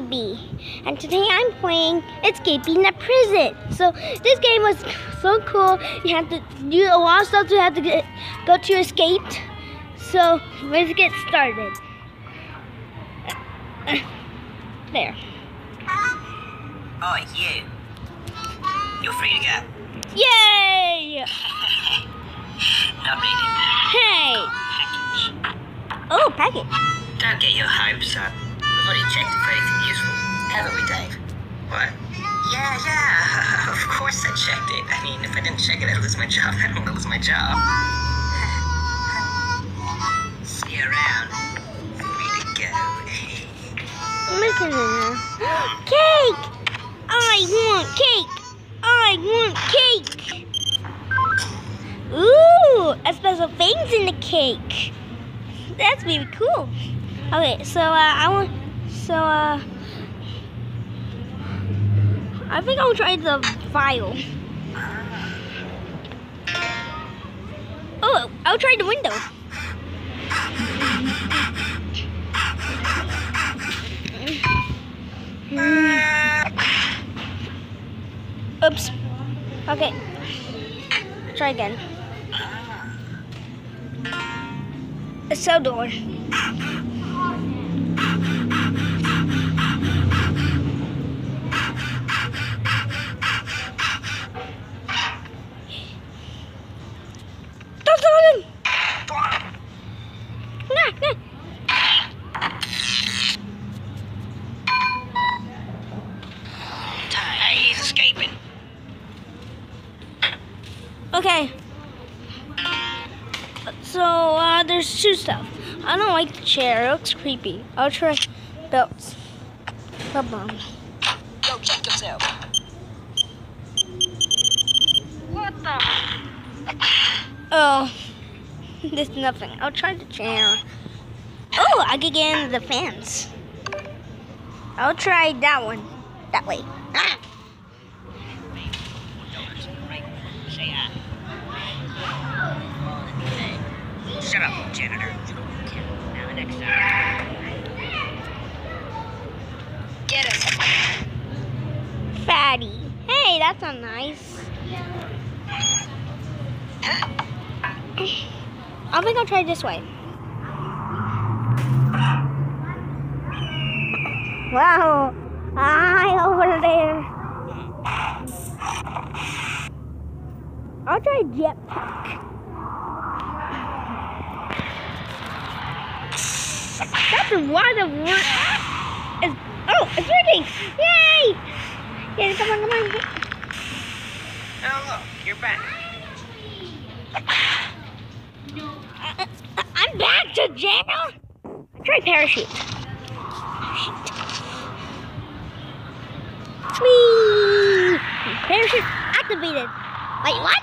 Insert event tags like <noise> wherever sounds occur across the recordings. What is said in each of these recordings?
AB, and today I'm playing Escaping the Prison. So this game was so cool. You have to do a lot of stuff to have to get, go to escape. So let's get started. <coughs> There. Oh, you. You're free to go. Yay! <laughs> Not reading. Hey! Package. Oh, packet. Don't get your hopes up. We've already checked for anything useful. Haven't we, Dave? What? Yeah, yeah. <laughs> of course I checked it. I mean, if I didn't check it, I'd lose my job. <laughs> I don't want to lose my job. <sighs> See you around. Free to go. <laughs> Look at. <gasps> Cake! I want cake! I want cake! Ooh, a special things in the cake. That's really cool. Okay, so uh, I want, so uh, I think I'll try the vial. Oh, I'll try the window. Oops. Okay. Try again. A cell door. Don't go in. Nah, nah. Hey, he's escaping. Okay. So uh, there's two stuff. I don't like the chair. It looks creepy. I'll try belts. Come on. Go check yourself. What the? Oh, <laughs> there's nothing. I'll try the chair. Oh, I can get into the fans. I'll try that one. That way. Ah. Say hi. Shut up, janitor. Now, next time. Get us. Fatty. Hey, that's not nice. I think I'll try this way. Wow. Hi over there. I'll try jetpack. That's why the word is. Oh, it's working! Yay! Yeah, come on, come on. Oh, look, you're back. I- I'm back to jail. Try parachute. Parachute. Whee! Parachute activated. Wait, what?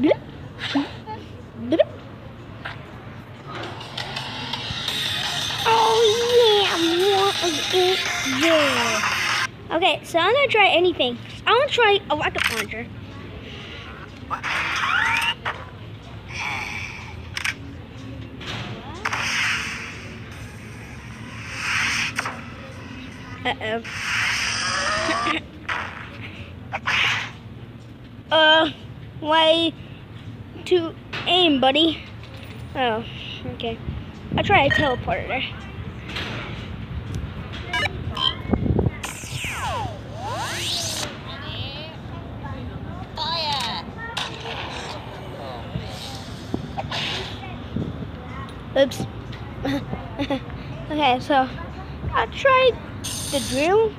Oh yeah, what is it there? Okay, so I'm gonna try anything. I wanna try a rocket launcher. Uh-oh. <coughs> uh, way to aim, buddy. Oh, okay. I'll try a teleporter. Oops. <laughs> okay, so I'll try the drill.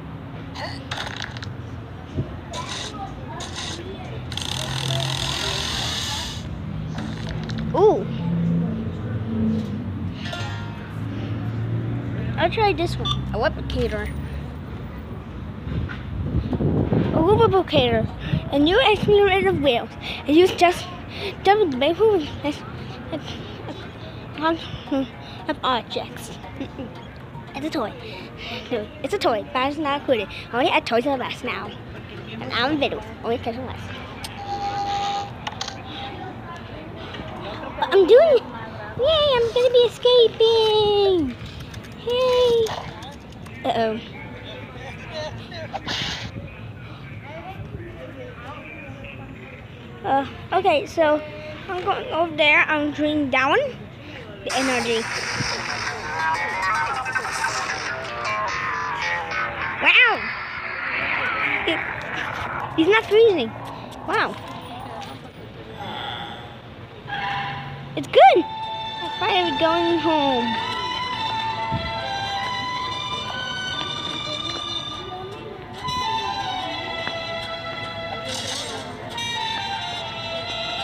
I'll try this one. A replicator. A replicator. A new accelerator of wheels. And use just double the baby of objects. It's a toy. No, it's a toy. But it's not included. Only at Toys R Us now. And I'm video. Only Toys R Us. I'm doing it. Yay, I'm gonna be escaping. Hey. Uh-oh. Uh, okay, so I'm going over there. I'm drinking down the energy. Wow! He's not freezing. Wow. It's good. I'm finally going home.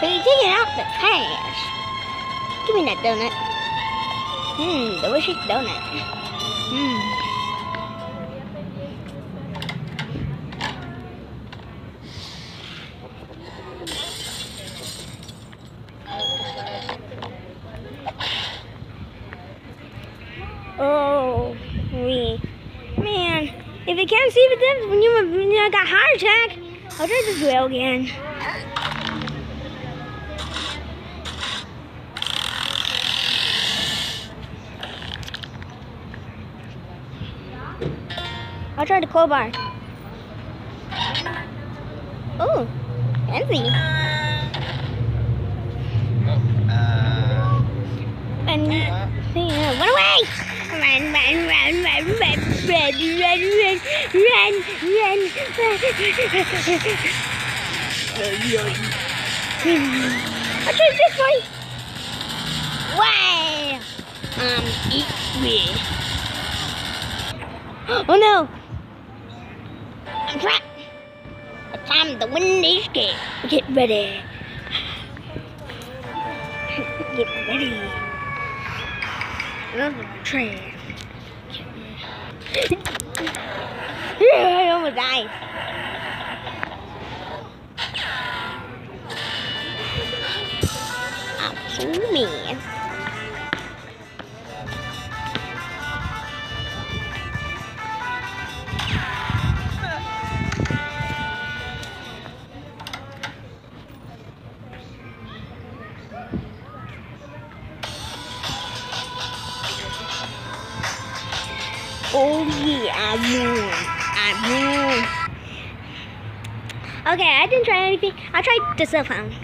So you take it out the trash. Give me that donut. Mmm, delicious donut. Mmm. Oh, me. Man, if you can't see the difference when you, when you got heart attack, I'll try this drill again. I'll try the crowbar. Oh, fancy. And yeah, run away! Run, run, run, run, run, run, run, run, run, run. I'll try this way. Wow! Um, eat me. <gasps> Oh no! I'm trapped! It's time to win this game. Get ready. <sighs> Get ready. Another train. <laughs> I almost died. I'm so mean. Oh yeah, I'm won. I'm won. Okay, I didn't try anything. I tried the cell phone.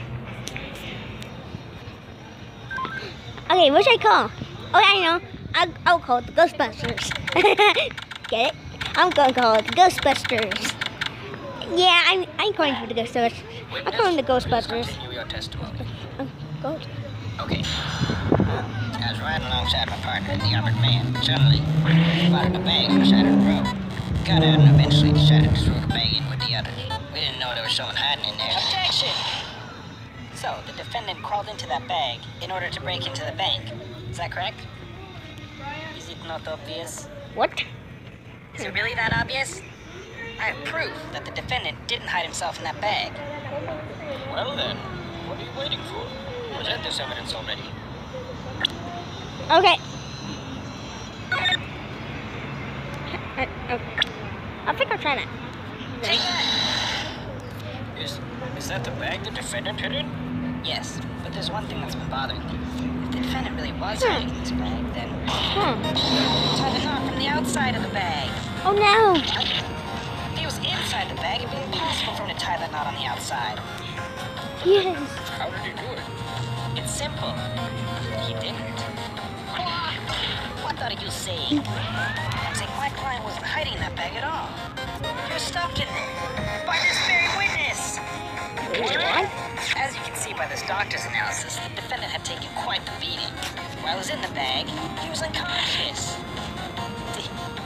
Okay, what should I call? Oh, I know. I'll, I'll call it the Ghostbusters. <laughs> Get it? I'm gonna call it the Ghostbusters. Yeah, I'm, I'm calling for the Ghostbusters. I'm calling the Ghostbusters. Continue your testimony. Okay. I was riding alongside my partner, the armored man. Suddenly, spotted a bag on the side of the road. Got out and eventually decided to throw the bag in with the others. We didn't know there was someone hiding in there. Objection! So, the defendant crawled into that bag in order to break into the bank. Is that correct? Is it not obvious? What? Is it really that obvious? I have proof that the defendant didn't hide himself in that bag. Well then, what are you waiting for? Present this evidence already. Okay. I, I, I think I'll try that. Take that! Is, is that the bag the defendant hid in? Yes, but there's one thing that's been bothering me. If the defendant really was hiding in this bag, then Hmm. tie the knot from the outside of the bag. Oh no! If he was inside the bag, it'd be impossible for him to tie that knot on the outside. Yes. How did he do it? It's simple. He didn't. Are you saying? I'm my client wasn't hiding that bag at all. In there by this very witness. What? As you can see by this doctor's analysis, the defendant had taken quite the beating. While he was in the bag, he was unconscious.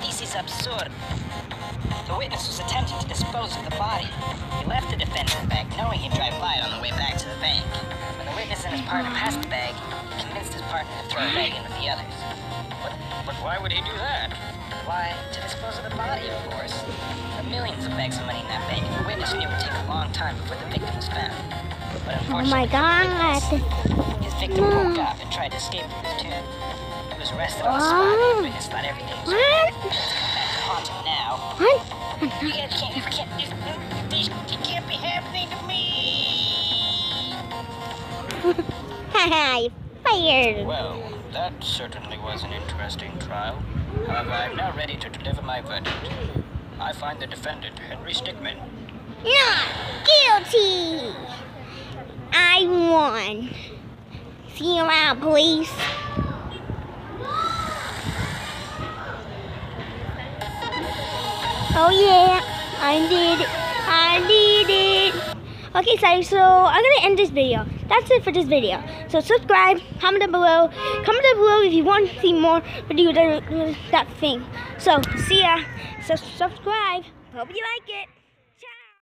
This is absurd. The witness was attempting to dispose of the body. He left the defendant bag knowing he'd drive by on the way back to the bank. When the witness and his partner passed the bag, he convinced his partner to throw the bag in with the others. But, but why would he do that? Why? To dispose of the body, of course. There are millions of bags of money in that bank, and the witness knew it would take a long time before the victim was found. But Oh my unfortunately, god. his victim woke hmm. up and tried to escape from his tomb. He was arrested on the spot, and the witness thought everything was What? It's to haunt him now. What? You can't, you can't, this, this, it can't be happening to me. <laughs> Haha, you fired. Well, that certainly was an interesting trial. However, I'm now ready to deliver my verdict. I find the defendant, Henry Stickmin, Not guilty. I won. See you around, police. Oh yeah, I did it. I did it. Okay, sorry, so I'm gonna end this video. That's it for this video. So subscribe, comment down below. Comment down below if you want to see more video that, that thing. So see ya. So subscribe. Hope you like it.